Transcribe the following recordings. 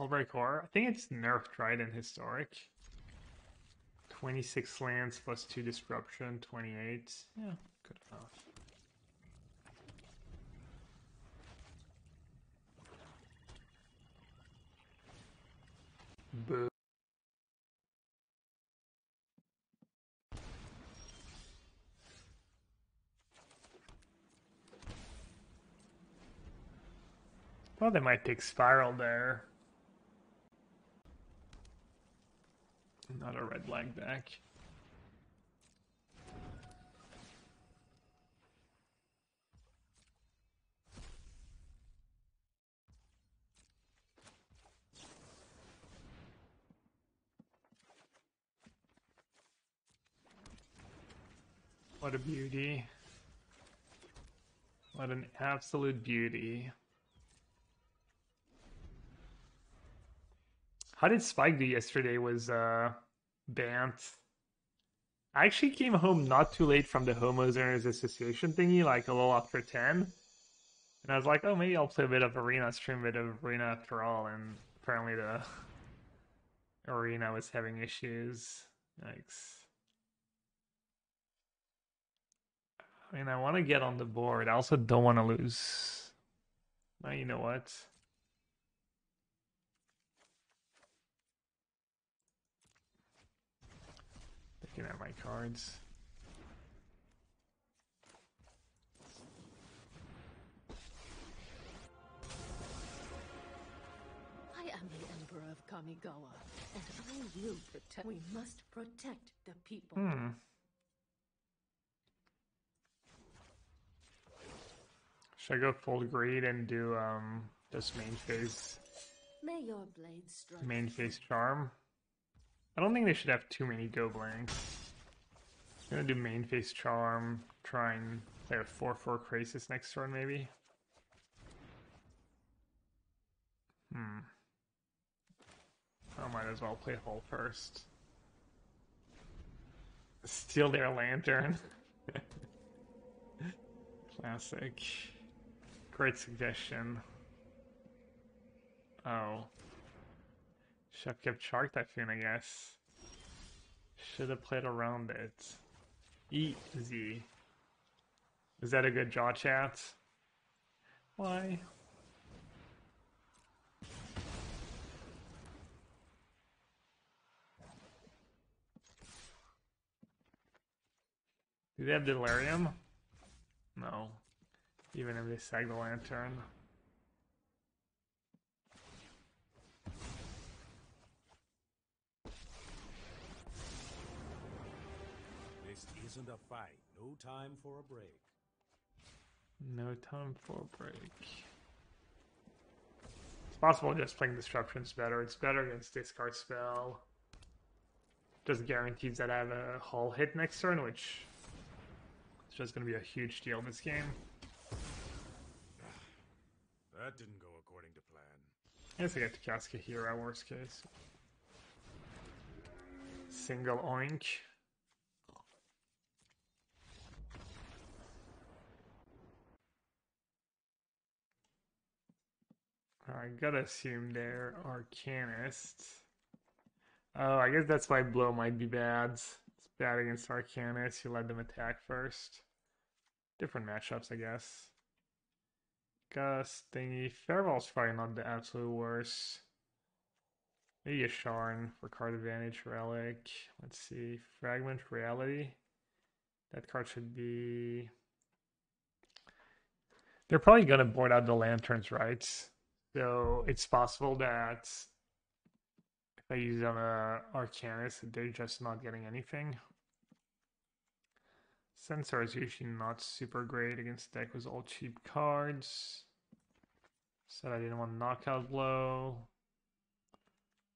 Hullbreaker Horror. I think it's nerfed, right, in Historic. 26 lands plus 2 Disruption, 28. Yeah, good enough. Boo. Well, they might take Spiral there. Not a red black back. What a beauty. What an absolute beauty. How did Spike do yesterday? Was uh banned. I actually came home not too late from the homeowners association thingy, like a little after ten. And I was like, oh maybe I'll play a bit of arena, stream a bit of arena after all, and apparently the arena was having issues. Yikes. I mean, I want to get on the board. I also don't want to lose. Now, you know what? Looking at my cards. I am the Emperor of Kamigawa, and I will protect. We must protect the people. Hmm. Should I go full greed and do um just main phase May your blade strike. main phase charm? I don't think they should have too many go blanks. I'm gonna do main phase charm, try and play a 4-4 crisis next turn maybe. Hmm. I might as well play Hull first. Steal their lantern. Classic. Great suggestion. Oh. Have kept Shark Typhoon, I guess. Should have played around it. Easy. Is that a good jaw chat? Why? Do they have Delirium? No. Even if they sag the lantern. This isn't a fight. No time for a break. No time for a break. It's possible just playing Disruption's better. It's better against Discard Spell. Just guarantees that I have a hull hit next turn, which is just going to be a huge deal in this game. That didn't go according to plan. I guess I get to cast Kaheera, worst case. Single oink. I gotta assume they're Arcanist. Oh, I guess that's why Blow might be bad. It's bad against Arcanist. You let them attack first. Different matchups, I guess. Gus thingy. Farewell's probably not the absolute worst. Maybe a Sharn for card advantage relic. Let's see. Fragment reality. That card should be. They're probably gonna board out the lanterns, right? So it's possible that if I use on a Arcanist, they're just not getting anything. Censor is usually not super great against deck with all cheap cards. Said I didn't want knockout blow.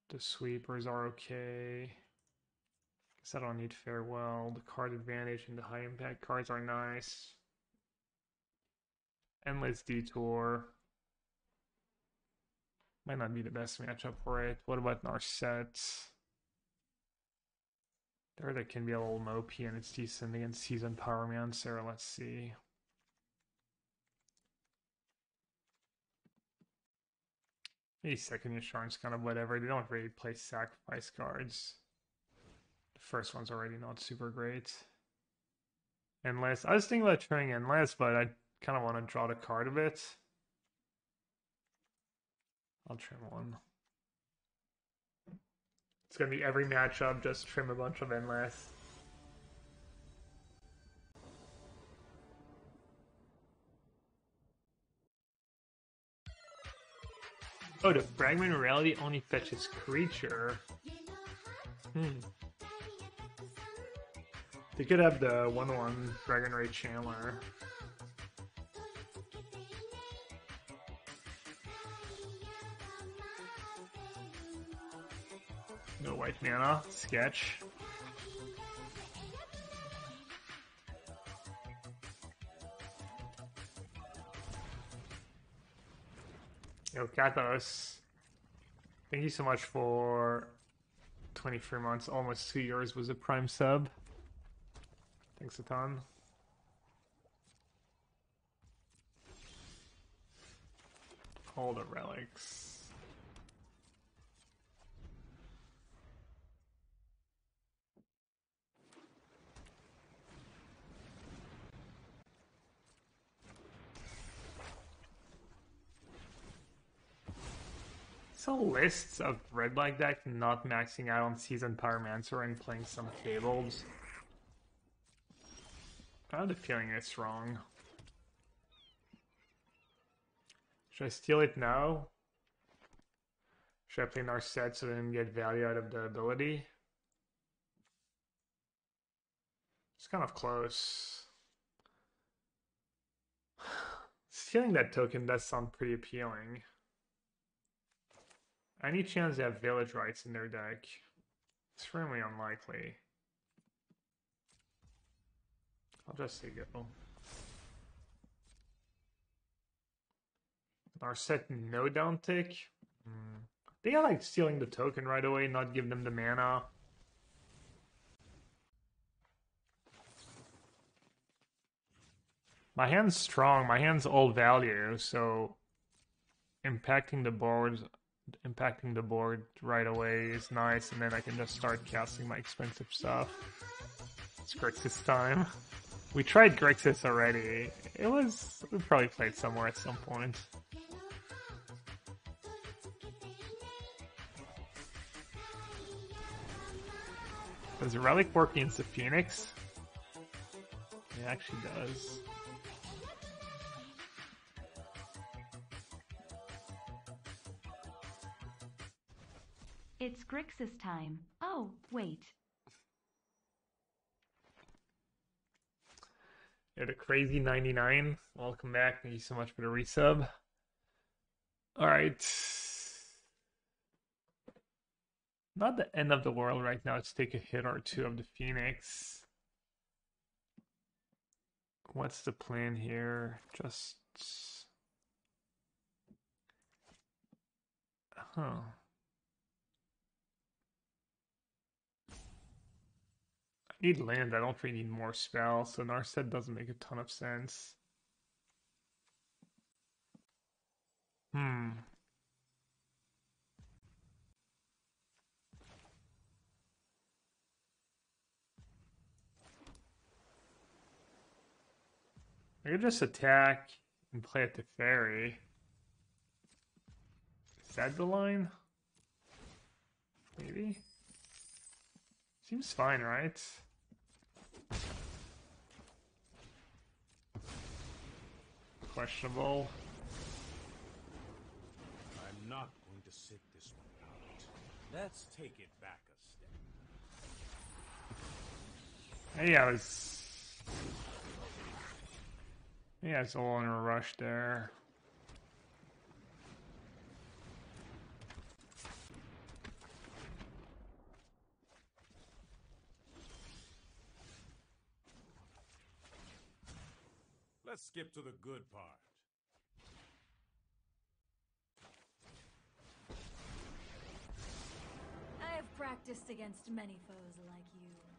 The sweepers are okay. Guess I don't need farewell. The card advantage and the high impact cards are nice. Endless detour. Might not be the best matchup for it. What about Narset? There, that can be a little mopey and it's decent against Seasoned Pyromancer. Let's see. Maybe second insurance, kind of whatever. They don't really play sacrifice cards. The first one's already not super great. Endless. I was thinking about trying Endless, but I kind of want to draw the card a bit. I'll trim one. It's going to be every matchup, just trim a bunch of Endless. Oh, the fragment reality only fetches creature. Hmm. They could have the 1 1 Dragon's Rage Channeler. White mana. Sketch. Yo, Kathos. Thank you so much for 23 months, almost two years was a prime sub. Thanks a ton. All the relics. Saw lists of red black deck not maxing out on seasoned pyromancer and playing some fables. I have feeling it's wrong. Should I steal it now? Should I play Narset so then get value out of the ability? It's kind of close. Stealing that token does sound pretty appealing. Any chance they have village rites in their deck? Extremely unlikely. I'll just say go. set no downtick? Hmm. They are like stealing the token right away, not give them the mana. My hand's strong, my hand's old value, so impacting the board impacting the board right away is nice, and then I can just start casting my expensive stuff. It's Grixis time. We tried Grixis already. It was... we probably played somewhere at some point. Does Relic work against the Phoenix? It actually does. It's Grixis time. Oh, wait. Yeah, the crazy 99. Welcome back. Thank you so much for the resub. Alright. Not the end of the world right now. Let's take a hit or two of the Phoenix. What's the plan here? Just... Huh. Need land. I don't think really need more spell, so Narset doesn't make a ton of sense. Hmm. I could just attack and play at the ferry. Is that the line? Maybe? Seems fine, right? Questionable. I'm not going to sit this one out. Let's take it back a step. Hey, I was. Yeah, it's all in a rush there. Skip to the good part. I have practiced against many foes like you.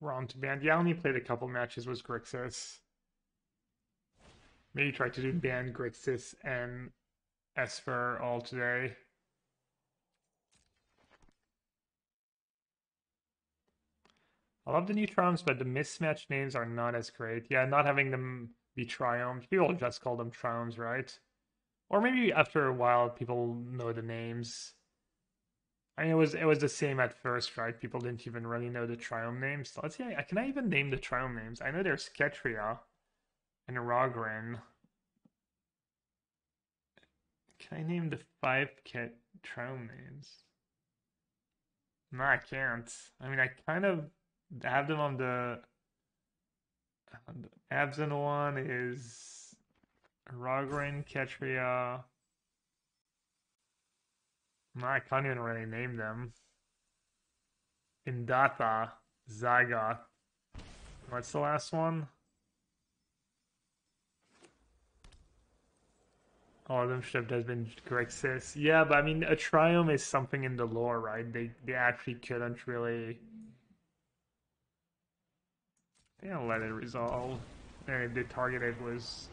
We're to Bant. Yeah, only played a couple matches with Grixis. Maybe try to do band Grixis and Esper all today. I love the new triomes, but the mismatched names are not as great. Yeah, not having them be triomes. People just call them triomes, right? Or maybe after a while, people know the names. I it was it was the same at first, right? People didn't even really know the triome names. So let's see. Can I even name the triome names? I know there's Ketria and Raugrin. Can I name the five Ket triome names? No, I can't. I mean, I kind of have them on the. The Absent one is Raugrin, Ketria. I can't even really name them. Indatha, Zagoth. What's the last one? All of them should have just been Grixis. Yeah, but I mean, a Triome is something in the lore, right? They they actually couldn't really. They don't let it resolve. And if they targeted was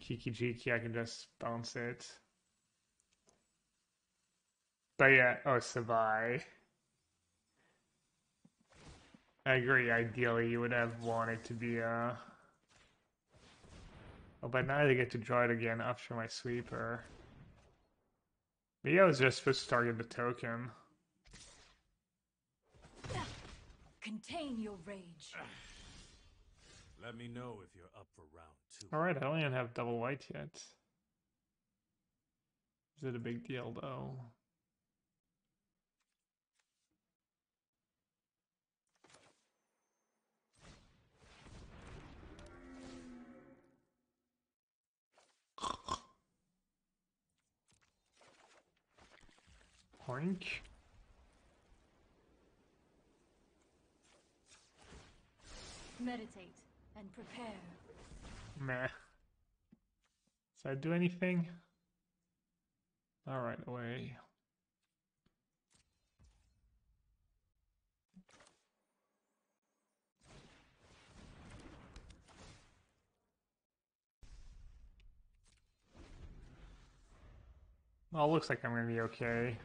Kiki-Jiki, I can just bounce it. But yeah, oh, Savai. I agree. Ideally, you would have wanted to be a... Oh, but now I get to draw it again after my sweeper. Maybe I was just supposed to target the token. Contain your rage. Let me know if you're up for round two. Alright, I don't even have double white yet. Is it a big deal though? Oink. Meditate and prepare. Meh. Does that do anything? Alright, away. Well, looks like I'm gonna be okay.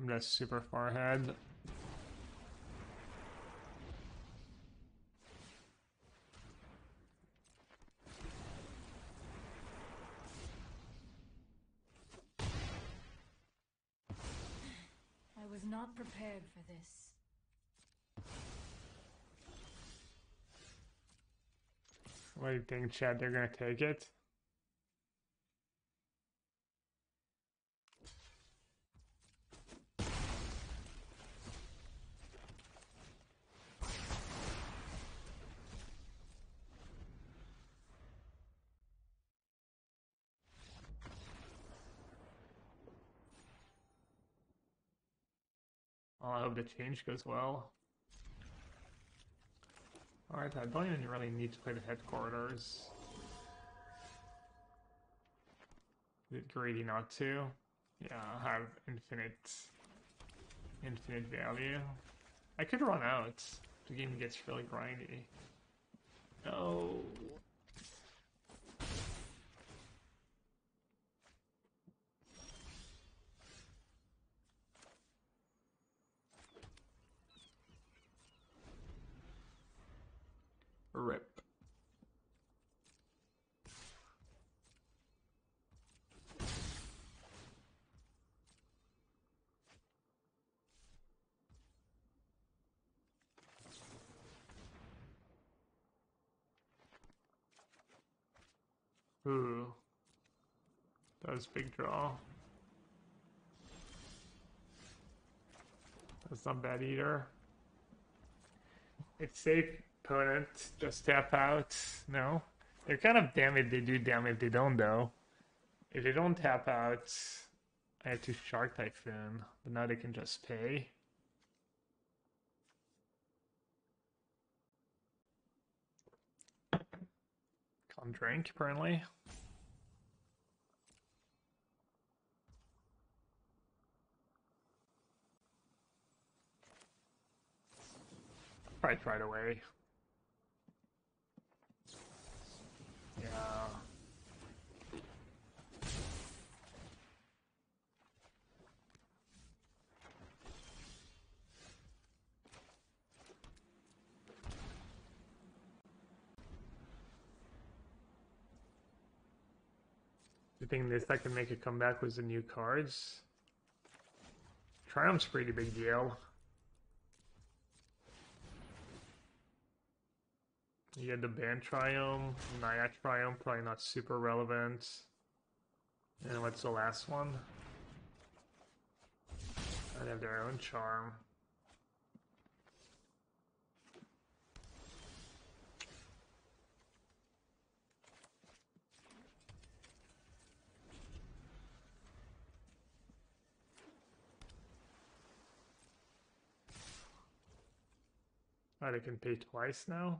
I'm just super far ahead. I was not prepared for this. What do you think, Chad? They're gonna take it? I hope the change goes well. Alright, I don't even really need to play the headquarters. Is it greedy not to? Yeah, I have infinite infinite value. I could run out. The game gets really grindy. No. Rip. Ooh. That was big draw. That's not bad either. It's safe, opponent. Just tap out. No. They're kind of damn if they do, damn if they don't, though. If they don't tap out, I have to Shark Typhoon. But now they can just pay. Can't drink, apparently. Right right away. You think this deck can make a comeback was the new cards? Triome's pretty big deal. You get the Bant Triome, Naya Triome, probably not super relevant. And what's the last one? They have their own charm. Oh, they can pay twice now?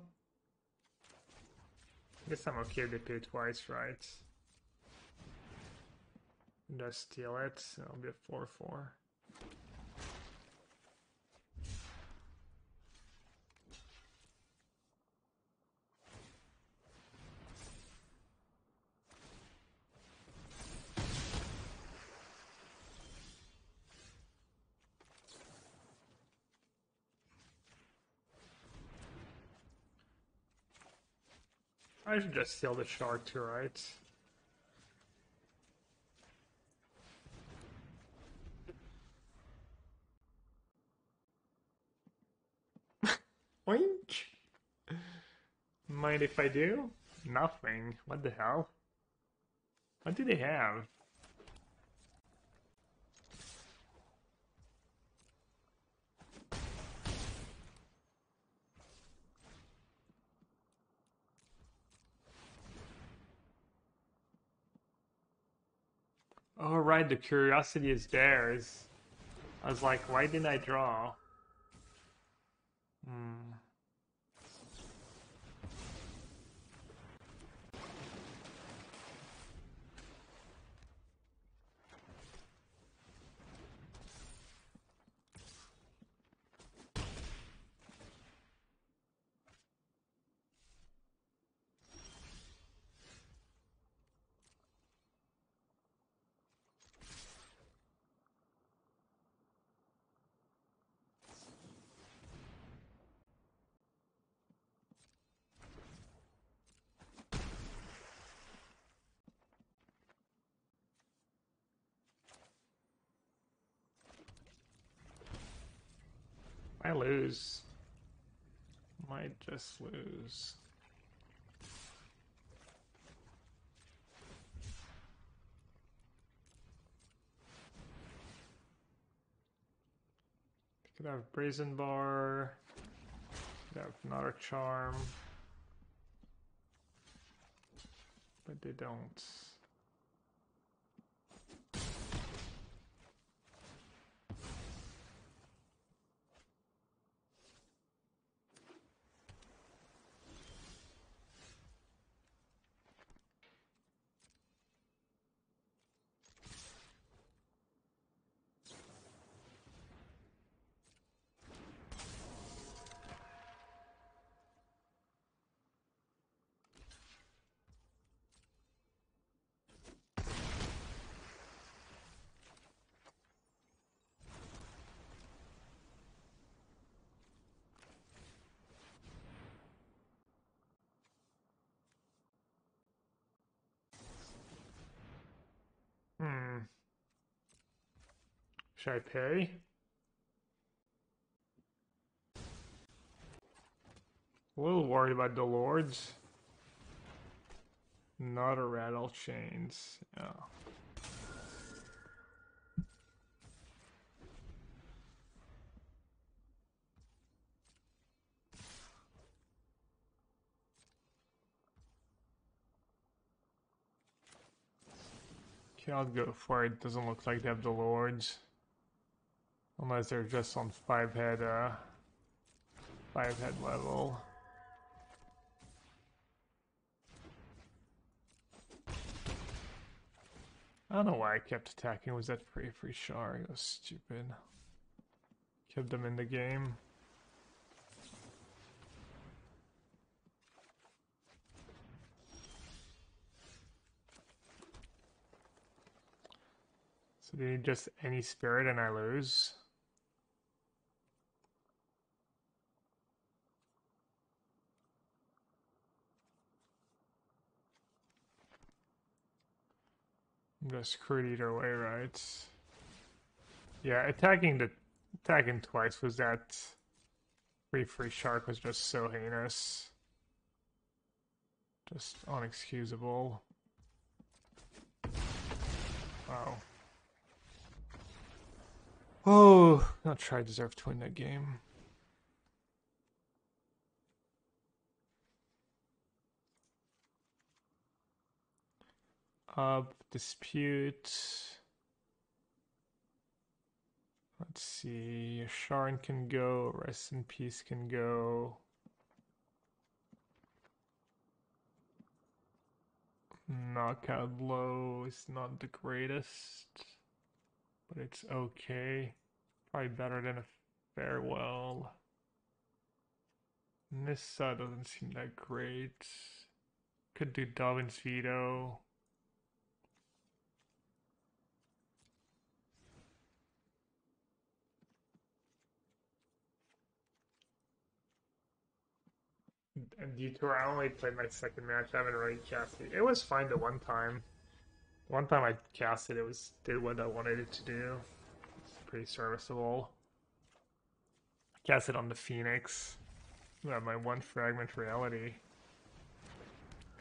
I guess I'm okay they pay twice, right? Just steal it, it'll be a 4-4. I should just steal the shark too, right? Oink! Mind if I do? Nothing. What the hell? What do they have? Oh right, the curiosity is theirs. I was like, why didn't I draw? Hmm. I lose. Might just lose. Could have Brazen Bar. Could have another Charm. But they don't. Should I pay? A little worried about the lords. Not a Rattlechains. Yeah. Okay, I'll go for it. Doesn't look like they have the lords. Unless they're just on five head, uh, five head level. I don't know why I kept attacking. Was that free free shard? It was stupid. Kept them in the game. So do you need just any spirit and I lose? I'm gonna either way, right? Yeah, attacking the attacking twice was that free free shark was just so heinous. Just unexcusable. Wow. Oh, not sure I deserve to win that game. Up, dispute. Let's see. Sharon can go. Rest in peace can go. Knockout low is not the greatest, but it's okay. Probably better than a farewell. Nissa doesn't seem that great. Could do Dovin's Veto. And Detour, I only played my second match. I haven't really casted. It was fine the one time. One time I casted, it was did what I wanted it to do. It's pretty serviceable. I casted on the Phoenix. My one fragment reality.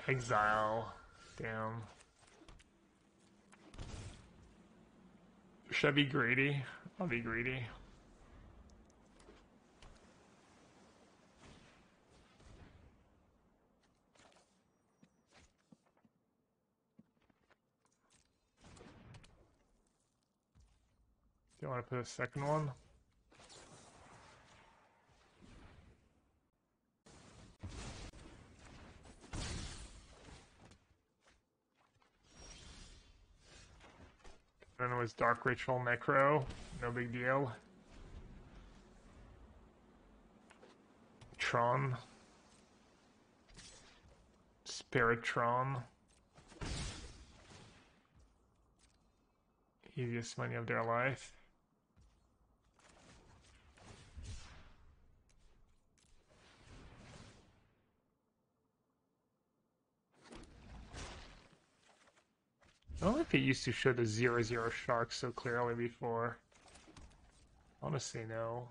Exile. Damn. Should I be greedy? I'll be greedy. Do you want to put a second one? Then it was Dark Ritual Necro, no big deal. Tron. Spiritron. Easiest money of their life. I it used to show the zero zero shark so clearly before. Honestly, no.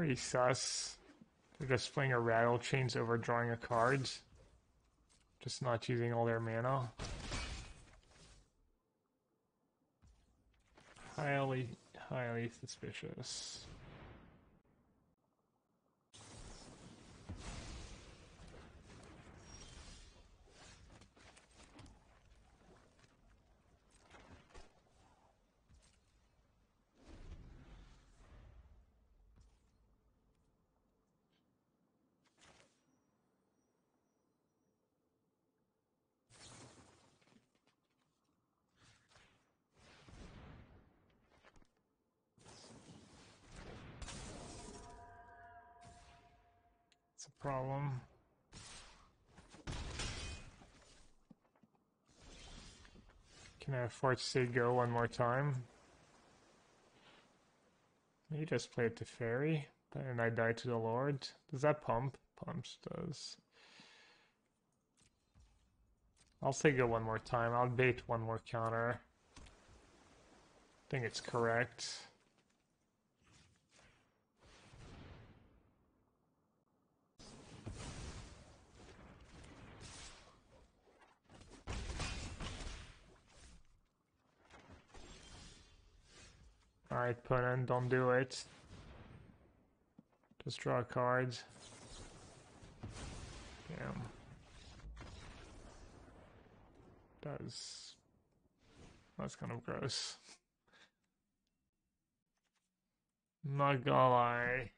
Pretty sus. They're just playing a Rattlechains over drawing a card. Just not using all their mana. Highly, highly suspicious. Problem. Can I afford to say go one more time? Maybe just play it to fairy, and I die to the lord. Does that pump? Pumps does. I'll say go one more time. I'll bait one more counter. I think it's correct. Alright, put in, don't do it. Just draw cards. Damn. Does. That's kind of gross. Not gonna lie.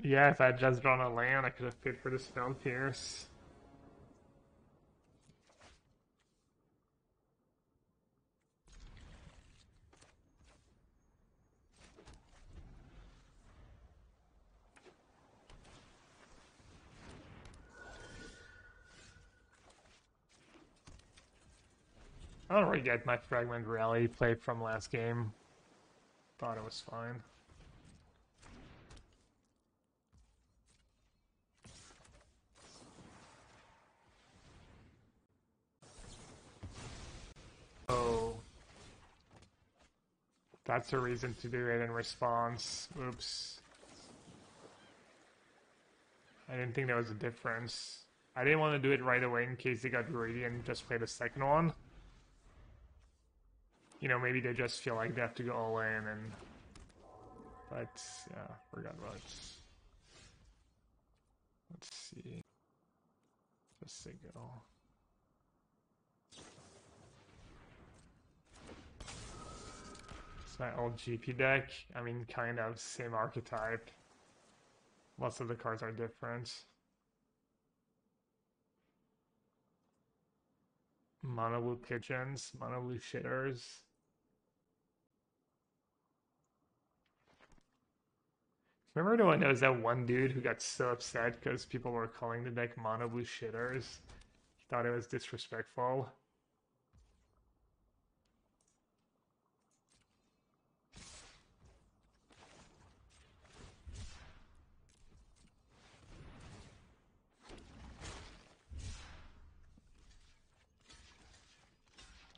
Yeah, if I had just drawn a land, I could have paid for the spell pierce. I don't really get my fragment rally play from last game. Thought it was fine. Oh. That's a reason to do it in response. Oops. I didn't think there was a difference. I didn't want to do it right away in case they got and just play the second one. You know, maybe they just feel like they have to go all in and... But, yeah, forgot about it. Let's see. Just say go. It's my old GP deck. I mean, kind of same archetype. Most of the cards are different. Mono blue pigeons, mono blue shitters. Remember the one that was that one dude who got so upset because people were calling the deck mono blue shitters? He thought it was disrespectful.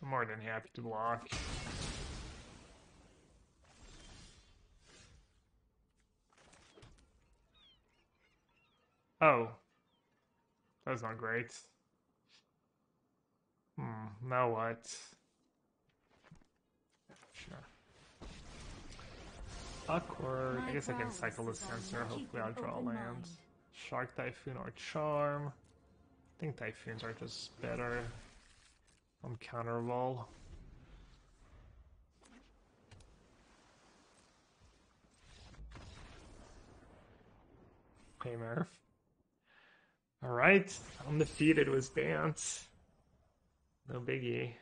I'm more than happy to block. Oh. That's not great. Hmm, now what? Sure. Awkward. I guess I can cycle the censor. Hopefully I'll draw a land. mind. Shark Typhoon or Charm. I think Typhoons are just better. On Uncounterable. Hey Murph. Alright, undefeated was Dance. No biggie.